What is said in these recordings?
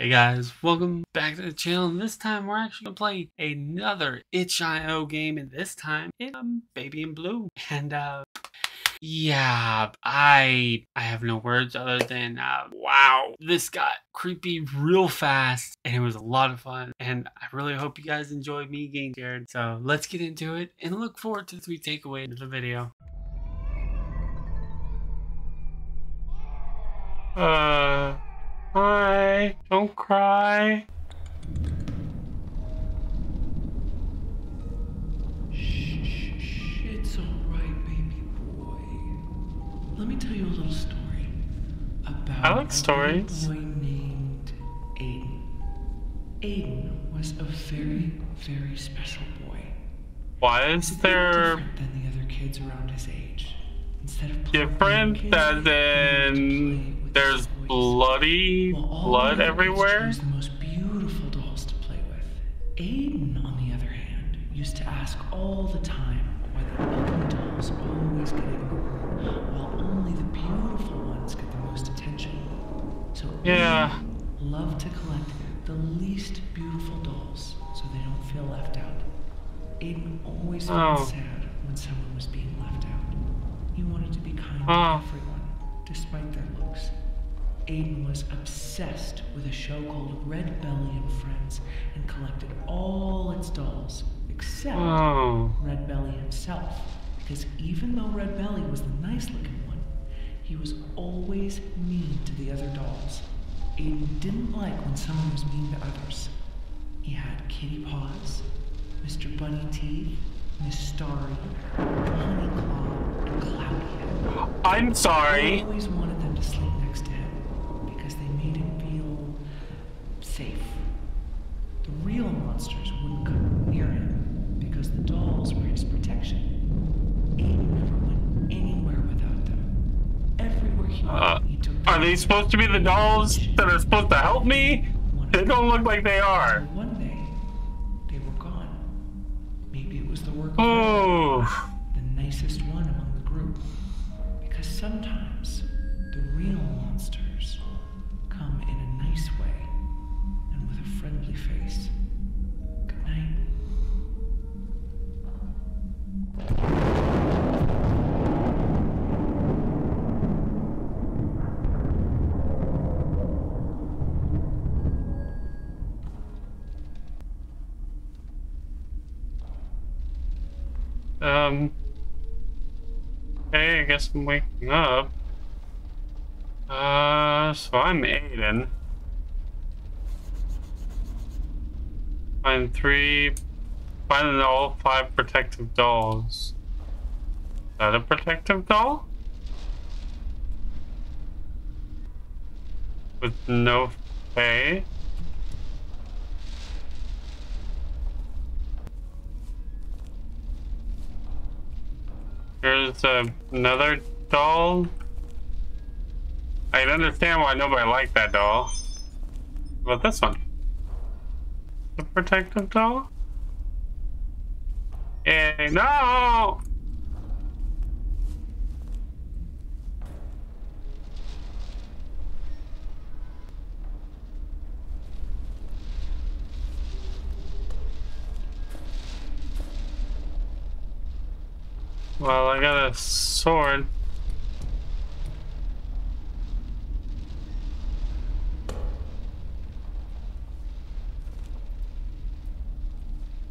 Hey guys, welcome back to the channel. And this time we're actually gonna play another itch.io game, and this time it's um, Baby in Blue. And uh, yeah, I I have no words other than uh, wow, this got creepy real fast, and it was a lot of fun. And I really hope you guys enjoyed me getting scared. So let's get into it, and look forward to the three takeaways of the video. Uh. Hi, don't cry. Shh, it's alright, baby boy. Let me tell you a little story about I like a stories. little boy named Aiden. Aiden was a very, very special boy. Why is a there different than the other kids around his age. Instead of playing different as he would play in there's bloody blood the other kids everywhere? the most beautiful dolls to play with. Aiden, on the other hand, used to ask all the time why the ugly dolls always get ignored, while only the beautiful ones get the most attention. So Yeah. Loved to collect the least beautiful dolls so they don't feel left out. Aiden always felt Oh. sad when someone was being left out. He wanted to be kind Oh. to Ah. everyone, despite their looks. Aiden was obsessed with a show called Red Belly and Friends and collected all its dolls except Oh. Red Belly himself. Because even though Red Belly was the nice looking one, he was always mean to the other dolls. Aiden didn't like when someone was mean to others. He had Kitty Paws, Mr. Bunny Teeth, Miss Starry, Honey Claw, and Cloudy. I'm sorry. always wanted them to sleep next to him because they made him feel safe. The real monsters wouldn't come near him because the dolls were his protection. Aiden never went anywhere without them. Everywhere he went, Uh, he took Are they supposed to be the dolls that are supposed to help me? They don't look like they are. One day, they were gone. Maybe it was the work of Oh. the nicest sometimes the real guess I'm waking up. Uh, so I'm Aiden. Find three. Find all five protective dolls. Is that a protective doll? With no face? Here's uh, another doll. I understand why nobody liked that doll. About this one? The protective doll? Yay, no! Well, I got a sword.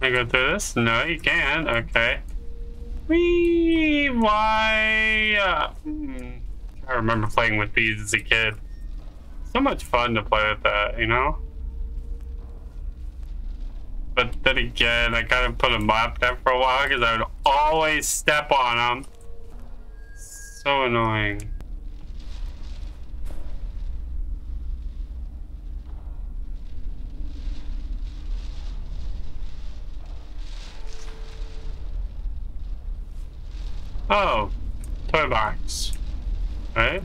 Can I go through this? No, you can't. Okay. Wee, why? Uh, hmm. I remember playing with these as a kid. So much fun to play with that, you know? But then again, I kind of put them up there for a while because I would always step on them. So annoying. Oh, toy box. Right?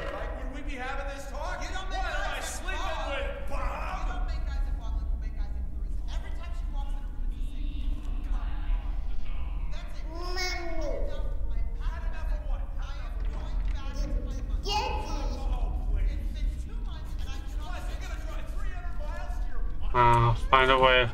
Find a way.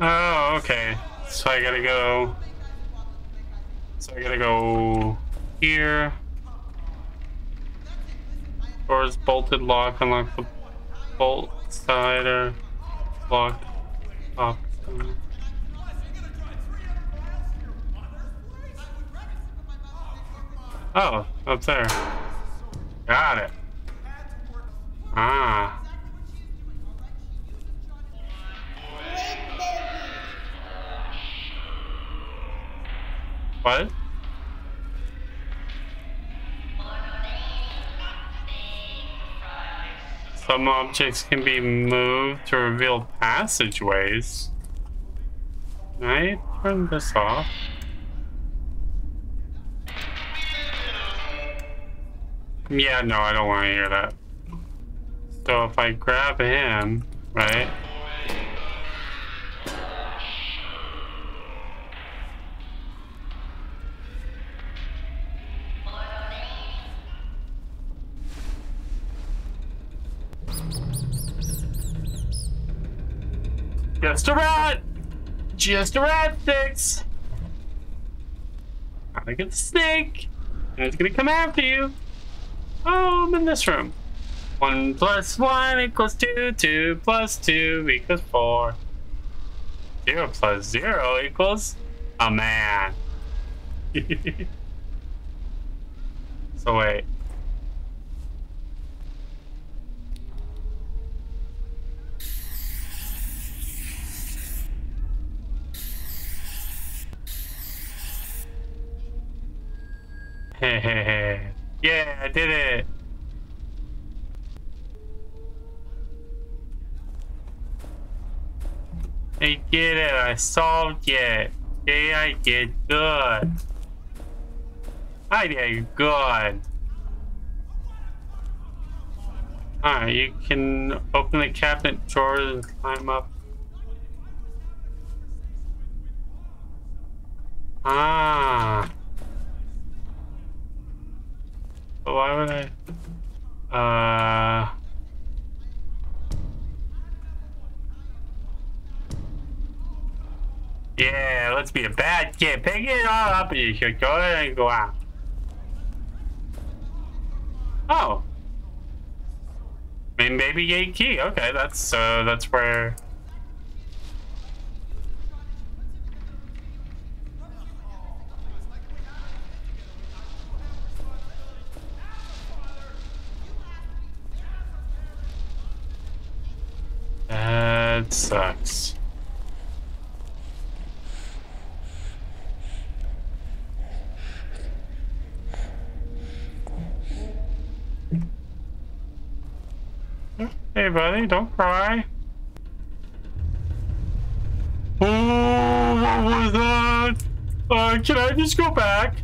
Oh, okay. So I gotta go. So I gotta go here. Doors bolted, lock, unlock the bolt side or locked. Off. Oh, up there. Got it. Ah. What? Some objects can be moved to reveal passageways. Can I turn this off? Yeah, no, I don't want to hear that. So if I grab him, right? Just a rat! Just a rat fix! I think it's a snake! And it's gonna come after you! Oh, I'm in this room. One plus one equals two, two plus two equals four. Zero plus zero equals a man. so wait. yeah, I did it. I did it. I solved it. Yeah, I did good. I did good. Alright, you can open the cabinet drawers and climb up. Ah. But why would I? Uh. Yeah, let's be a bad kid. Pick it all up and you should go in and go out. Oh. Main baby gate key. Okay, that's uh, that's where That sucks. Hey, buddy, don't cry. Oh, what was that? Uh, can I just go back?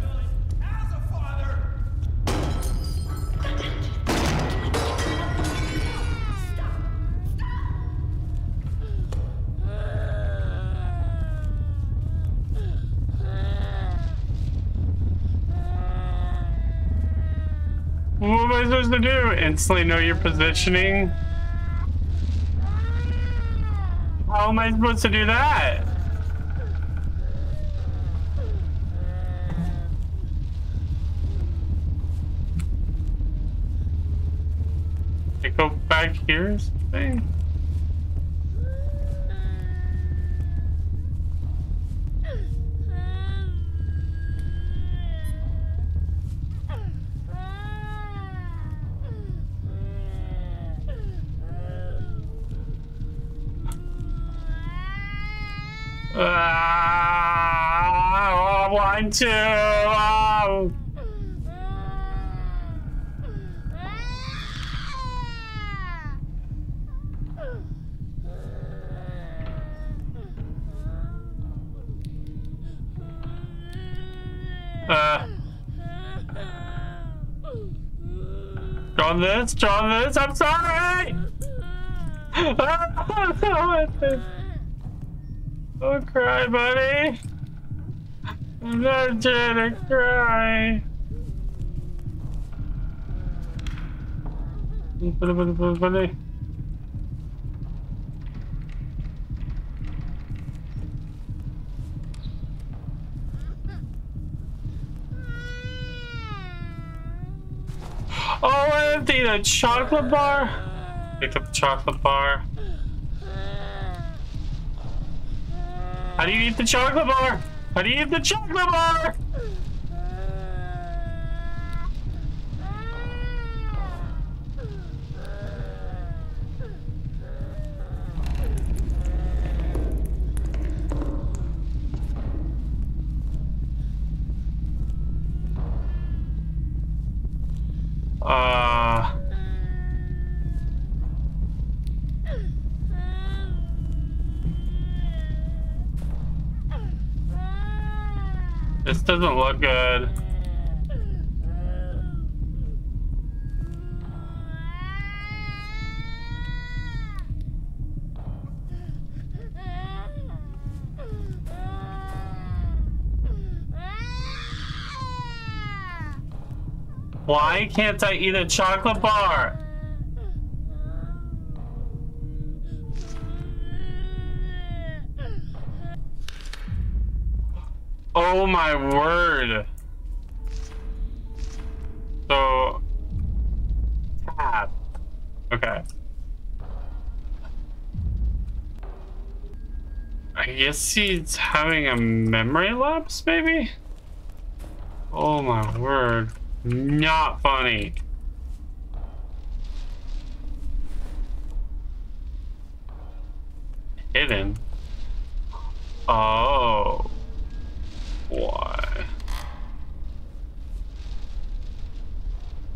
to do? Instantly know your positioning? How am I supposed to do that? I go back here or something? Ah, I want to. Oh. Uh. John this, John this, I'm sorry! Don't cry, buddy. I'm not to cry. Oh, I emptied a uh, chocolate bar. Picked up a chocolate bar. How do you eat the chocolate bar? How need the chocolate bar? Doesn't look good. Why can't I eat a chocolate bar? Oh my word. So, tab. Okay. I guess he's having a memory lapse, maybe? Oh my word. Not funny. Hidden. Oh. Why?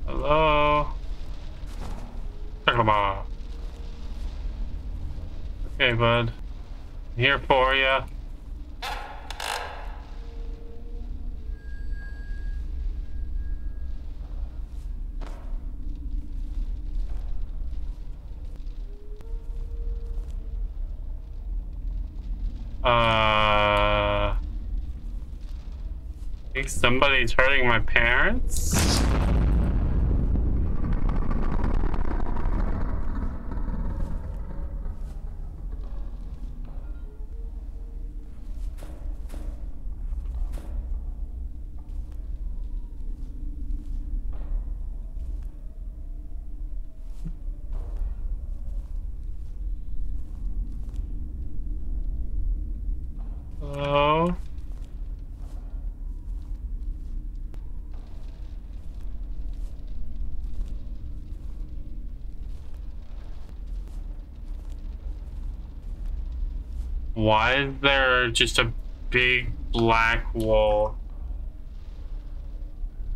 Hello? On. Okay, bud. I'm here for you. Uh, I think somebody's hurting my parents. Hello? Why is there just a big black wall?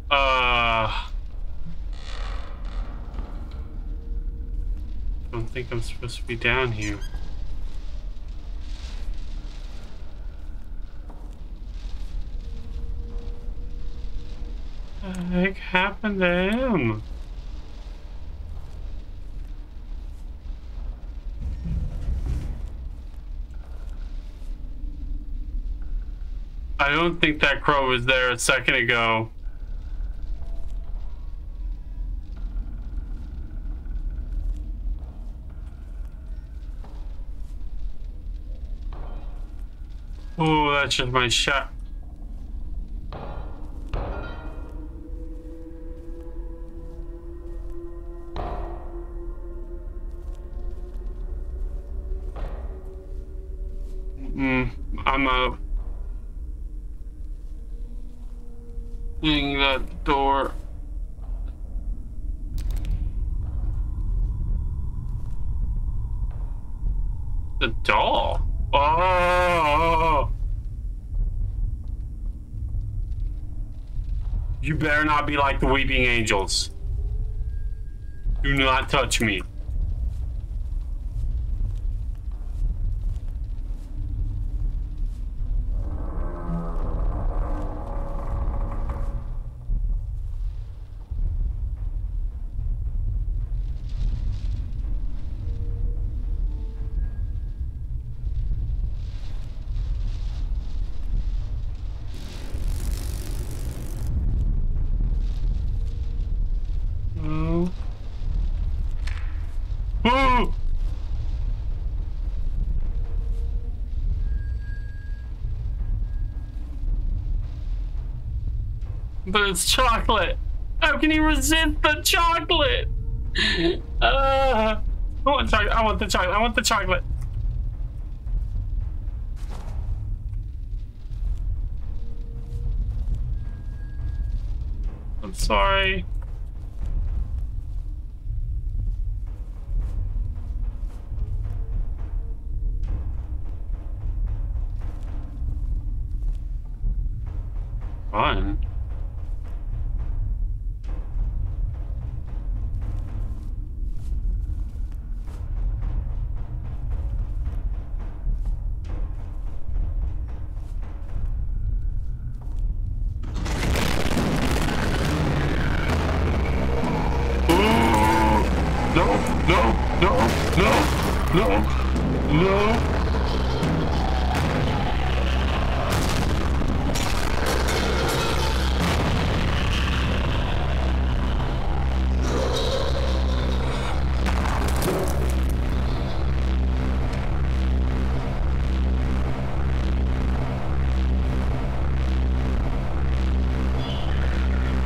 Uh... I don't think I'm supposed to be down here. What the heck happened to him? I don't think that crow was there a second ago. Oh, that's just my shot. The doll. Oh. You better not be like the weeping angels. Do not touch me. But it's chocolate. How can you resist the chocolate? Uh, I want chocolate. I want the chocolate. I want the chocolate. I'm sorry. Fun. No, no.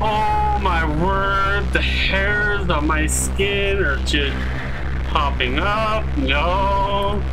Oh my word, the hairs on my skin are just popping up. No.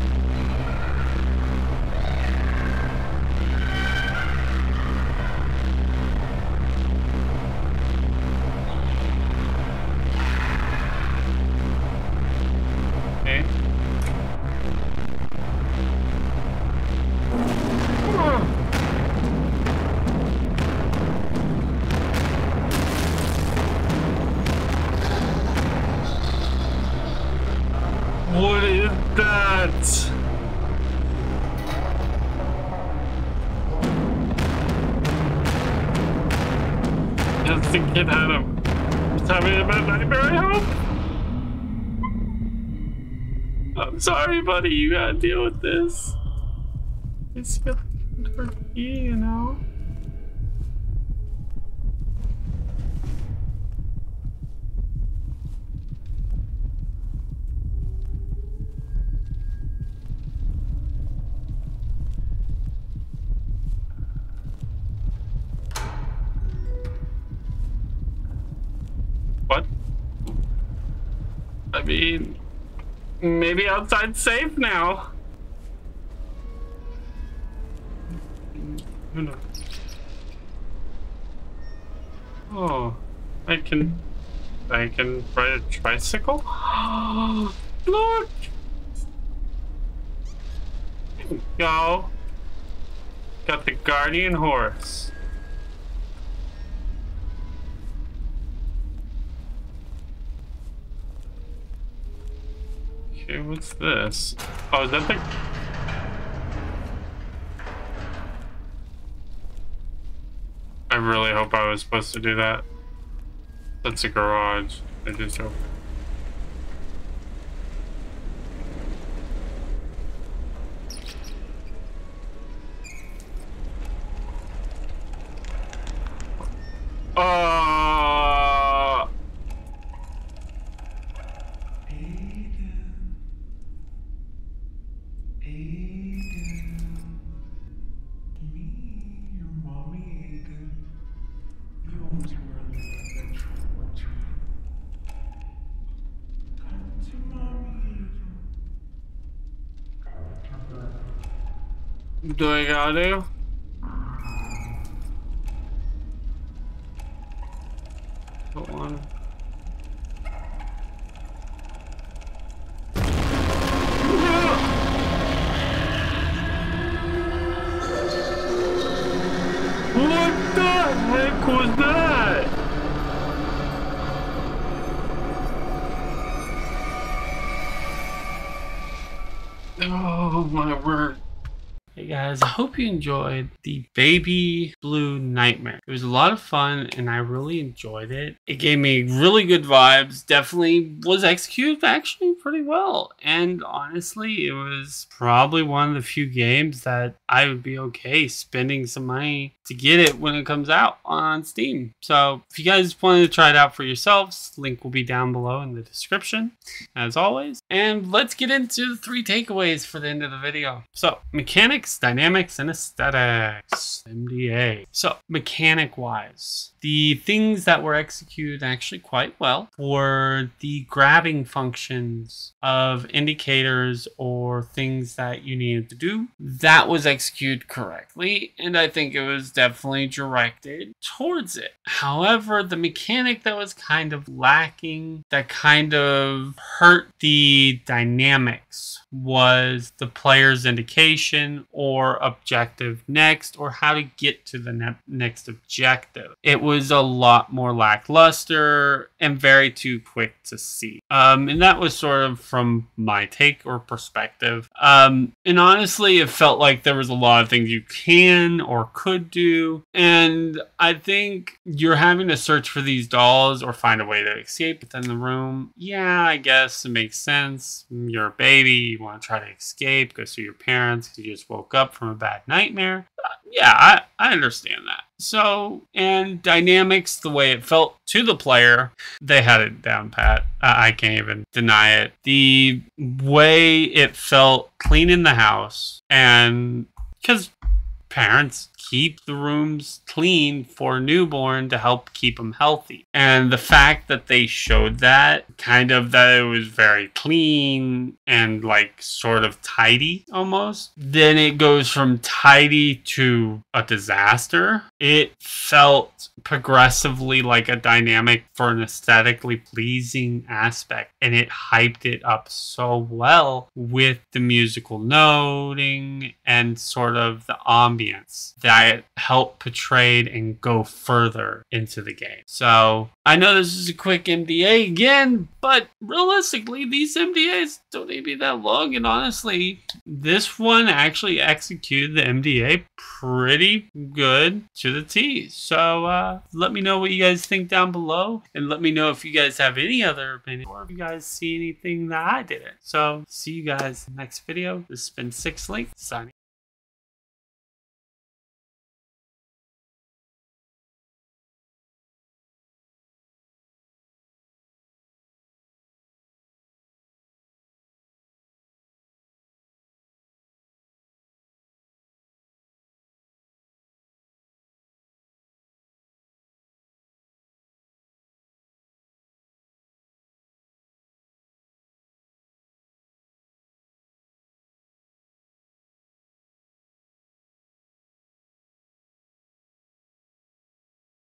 Buddy. You gotta deal with this. It's turkey, you know. What? I mean, maybe outside's safe now. Who knows? Oh, I can, I can ride a tricycle. Look, Go. Got the guardian horse. Okay, what's this? Oh, is that the... I really hope I was supposed to do that. That's a garage. I just hope. Do I gotta guys, I hope you enjoyed the Baby Blue Nightmare. It was a lot of fun and I really enjoyed it. It gave me really good vibes, definitely was executed actually pretty well. And honestly, it was probably one of the few games that I would be okay spending some money to get it when it comes out on Steam. So if you guys wanted to try it out for yourselves, link will be down below in the description as always. And let's get into the three takeaways for the end of the video. So mechanics, dynamics, and aesthetics. MDA. So mechanic wise, the things that were executed actually quite well were the grabbing functions of indicators or things that you needed to do. That was executed correctly, and I think it was definitely directed towards it. However, the mechanic that was kind of lacking, that kind of hurt the dynamics, was the player's indication or objective next, or how to get to the ne- next objective. It was a lot more lackluster and very too quick to see. Um, and that was sort of from my take or perspective. Um, and honestly, it felt like there was a lot of things you can or could do. And I think you're having to search for these dolls or find a way to escape within the room. Yeah, I guess it makes sense. You're a baby, want to try to escape, go see your parents, you just woke up from a bad nightmare. Uh, yeah, I, I understand that. So, and dynamics, the way it felt to the player, they had it down pat. I I can't even deny it. The way it felt cleaning the house, and because parents keep the rooms clean for newborn to help keep them healthy. And the fact that they showed that, kind of that it was very clean and like sort of tidy almost, then it goes from tidy to a disaster. It felt progressively like a dynamic for an aesthetically pleasing aspect and it hyped it up so well with the musical noting and sort of the ambience that helped portray and go further into the game. So I know this is a quick MDA again, but realistically, these MDAs don't need to be that long. And honestly, this one actually executed the MDA pretty good to the T. So uh, let me know what you guys think down below, and let me know if you guys have any other opinion or if you guys see anything that I didn't. So see you guys next video. This has been Six Link signing.